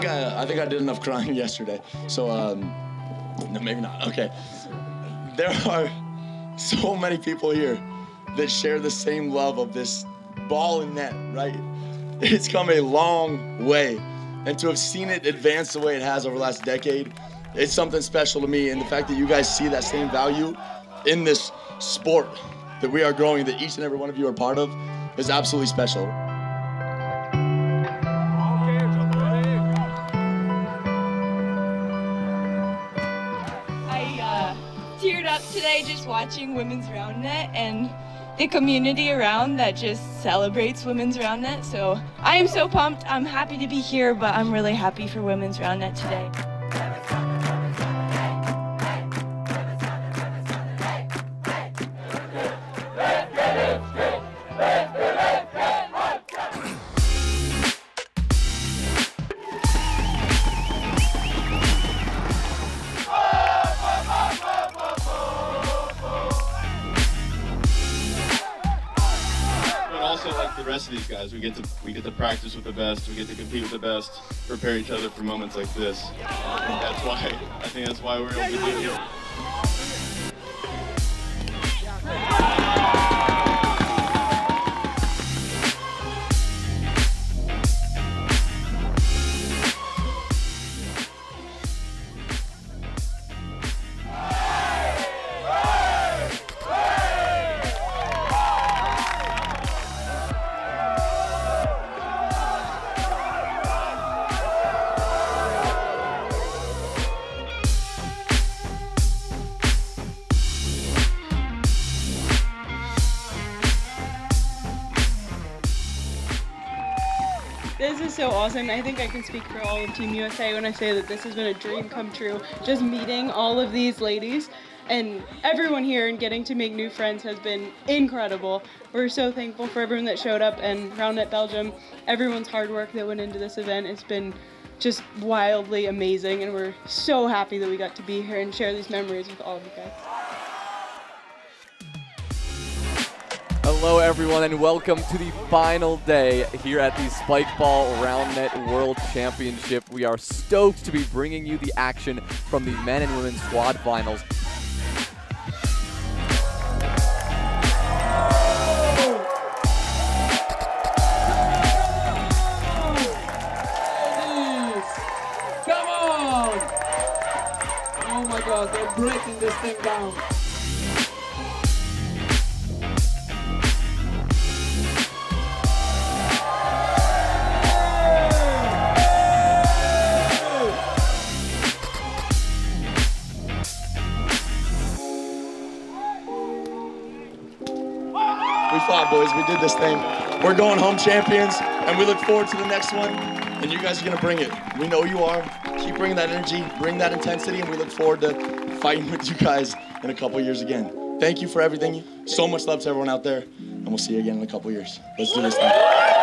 think I, I think I did enough crying yesterday. So um, no, maybe not. Okay. There are so many people here that share the same love of this ball and net, right? It's come a long way, and to have seen it advance the way it has over the last decade, it's something special to me. And the fact that you guys see that same value in this sport that we are growing, that each and every one of you are part of, is absolutely special. Up today just watching women's round net and the community around that just celebrates women's round net. So I am so pumped. I'm happy to be here, but I'm really happy for women's round net today. Also like the rest of these guys, we get to we get to practice with the best, we get to compete with the best, prepare each other for moments like this. I think that's why I think that's why we're able to do it. This is so awesome. I think I can speak for all of Team USA when I say that this has been a dream come true. Just meeting all of these ladies and everyone here and getting to make new friends has been incredible. We're so thankful for everyone that showed up and Roundnet Belgium, everyone's hard work that went into this event. It's been just wildly amazing and we're so happy that we got to be here and share these memories with all of you guys. Hello, everyone, and welcome to the final day here at the Spikeball RoundNet World Championship. We are stoked to be bringing you the action from the men and women's squad finals. Come on! Oh my god, they're breaking this thing down. Fought, boys. We did this thing. We're going home champions, and we look forward to the next one. And you guys are gonna bring it. We know you are. Keep bringing that energy, bring that intensity, and we look forward to fighting with you guys in a couple years again. Thank you for everything. So much love to everyone out there, and we'll see you again in a couple years. Let's do this thing.